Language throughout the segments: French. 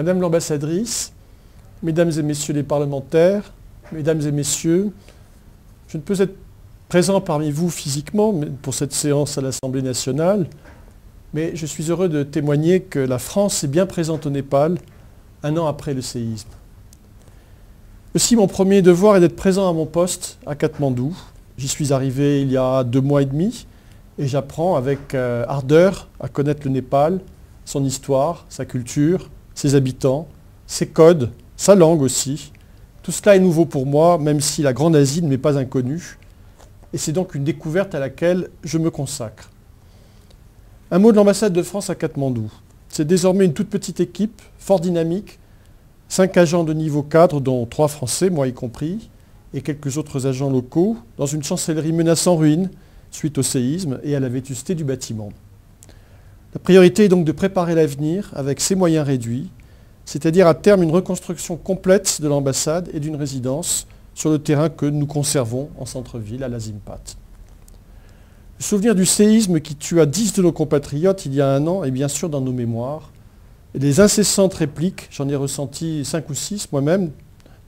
Madame l'ambassadrice, Mesdames et Messieurs les parlementaires, Mesdames et Messieurs, je ne peux être présent parmi vous physiquement pour cette séance à l'Assemblée nationale, mais je suis heureux de témoigner que la France est bien présente au Népal un an après le séisme. Aussi, mon premier devoir est d'être présent à mon poste à Katmandou. J'y suis arrivé il y a deux mois et demi et j'apprends avec euh, ardeur à connaître le Népal, son histoire, sa culture, ses habitants, ses codes, sa langue aussi. Tout cela est nouveau pour moi, même si la Grande Asie ne m'est pas inconnue. Et c'est donc une découverte à laquelle je me consacre. Un mot de l'ambassade de France à Katmandou. C'est désormais une toute petite équipe, fort dynamique, cinq agents de niveau cadre, dont trois Français, moi y compris, et quelques autres agents locaux, dans une chancellerie menaçant ruine suite au séisme et à la vétusté du bâtiment. La priorité est donc de préparer l'avenir avec ses moyens réduits c'est-à-dire à terme une reconstruction complète de l'ambassade et d'une résidence sur le terrain que nous conservons en centre-ville, à Lazimpat. Le souvenir du séisme qui tua dix de nos compatriotes il y a un an est bien sûr dans nos mémoires. Et les incessantes répliques, j'en ai ressenti cinq ou six moi-même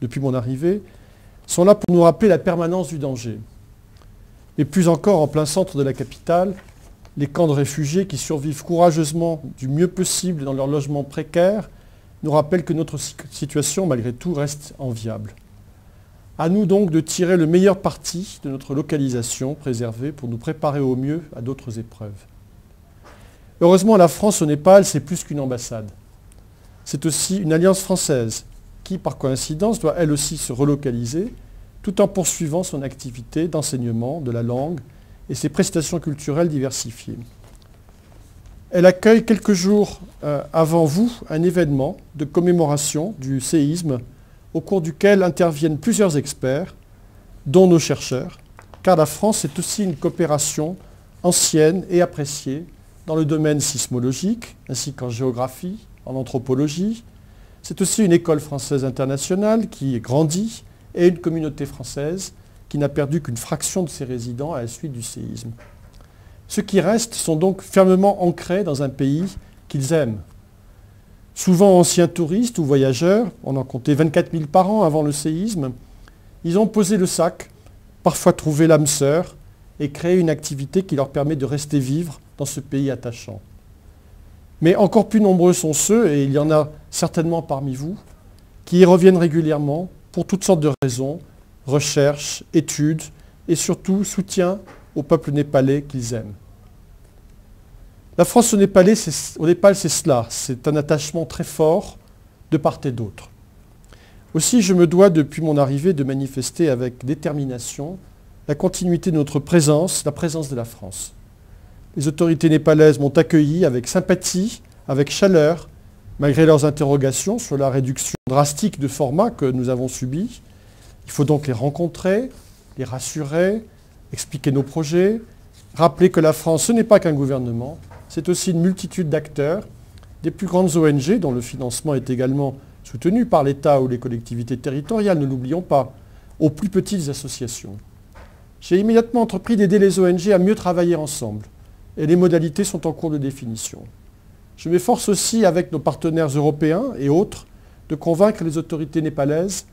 depuis mon arrivée, sont là pour nous rappeler la permanence du danger. Mais plus encore, en plein centre de la capitale, les camps de réfugiés qui survivent courageusement du mieux possible dans leurs logements précaires nous rappelle que notre situation, malgré tout, reste enviable. À nous donc de tirer le meilleur parti de notre localisation préservée pour nous préparer au mieux à d'autres épreuves. Heureusement, la France au Népal, c'est plus qu'une ambassade. C'est aussi une alliance française qui, par coïncidence, doit elle aussi se relocaliser tout en poursuivant son activité d'enseignement de la langue et ses prestations culturelles diversifiées. Elle accueille quelques jours euh, avant vous un événement de commémoration du séisme au cours duquel interviennent plusieurs experts, dont nos chercheurs, car la France est aussi une coopération ancienne et appréciée dans le domaine sismologique, ainsi qu'en géographie, en anthropologie. C'est aussi une école française internationale qui grandit et une communauté française qui n'a perdu qu'une fraction de ses résidents à la suite du séisme. Ceux qui restent sont donc fermement ancrés dans un pays qu'ils aiment. Souvent anciens touristes ou voyageurs, on en comptait 24 000 par an avant le séisme, ils ont posé le sac, parfois trouvé l'âme sœur et créé une activité qui leur permet de rester vivre dans ce pays attachant. Mais encore plus nombreux sont ceux, et il y en a certainement parmi vous, qui y reviennent régulièrement pour toutes sortes de raisons, recherches, études et surtout soutien au peuple népalais qu'ils aiment. La France au Népal, c'est cela, c'est un attachement très fort de part et d'autre. Aussi, je me dois depuis mon arrivée de manifester avec détermination la continuité de notre présence, la présence de la France. Les autorités népalaises m'ont accueilli avec sympathie, avec chaleur, malgré leurs interrogations sur la réduction drastique de format que nous avons subie. Il faut donc les rencontrer, les rassurer, expliquer nos projets, rappeler que la France, ce n'est pas qu'un gouvernement, c'est aussi une multitude d'acteurs, des plus grandes ONG dont le financement est également soutenu par l'État ou les collectivités territoriales, ne l'oublions pas, aux plus petites associations. J'ai immédiatement entrepris d'aider les ONG à mieux travailler ensemble et les modalités sont en cours de définition. Je m'efforce aussi avec nos partenaires européens et autres de convaincre les autorités népalaises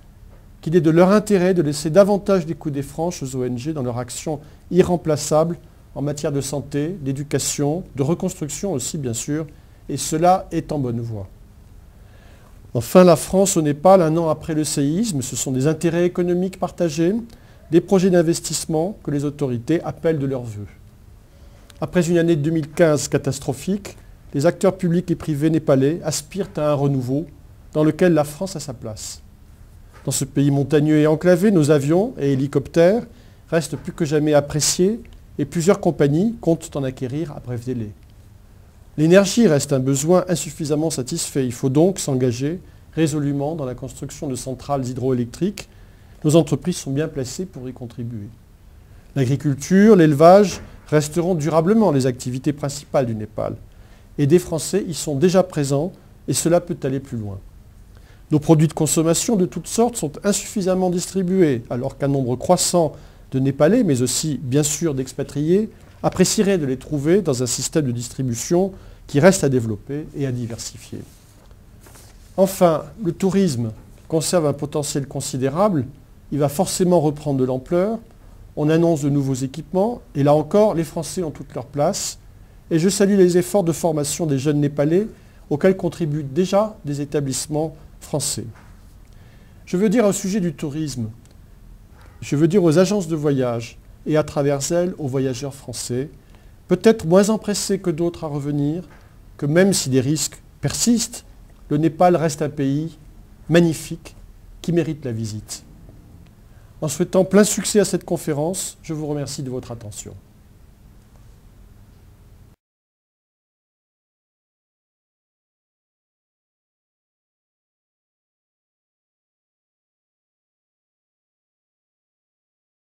qu'il est de leur intérêt de laisser davantage des coups des franches aux ONG dans leur action irremplaçable en matière de santé, d'éducation, de reconstruction aussi bien sûr, et cela est en bonne voie. Enfin, la France au Népal, un an après le séisme, ce sont des intérêts économiques partagés, des projets d'investissement que les autorités appellent de leur vœu. Après une année 2015 catastrophique, les acteurs publics et privés népalais aspirent à un renouveau dans lequel la France a sa place. Dans ce pays montagneux et enclavé, nos avions et hélicoptères restent plus que jamais appréciés et plusieurs compagnies comptent en acquérir à bref délai. L'énergie reste un besoin insuffisamment satisfait. Il faut donc s'engager résolument dans la construction de centrales hydroélectriques. Nos entreprises sont bien placées pour y contribuer. L'agriculture, l'élevage resteront durablement les activités principales du Népal. Et des Français y sont déjà présents et cela peut aller plus loin. Nos produits de consommation de toutes sortes sont insuffisamment distribués alors qu'un nombre croissant de Népalais, mais aussi bien sûr d'expatriés, apprécieraient de les trouver dans un système de distribution qui reste à développer et à diversifier. Enfin, le tourisme conserve un potentiel considérable. Il va forcément reprendre de l'ampleur. On annonce de nouveaux équipements. Et là encore, les Français ont toute leur place. Et je salue les efforts de formation des jeunes Népalais auxquels contribuent déjà des établissements français. Je veux dire au sujet du tourisme, je veux dire aux agences de voyage et à travers elles aux voyageurs français, peut-être moins empressés que d'autres à revenir, que même si des risques persistent, le Népal reste un pays magnifique qui mérite la visite. En souhaitant plein succès à cette conférence, je vous remercie de votre attention.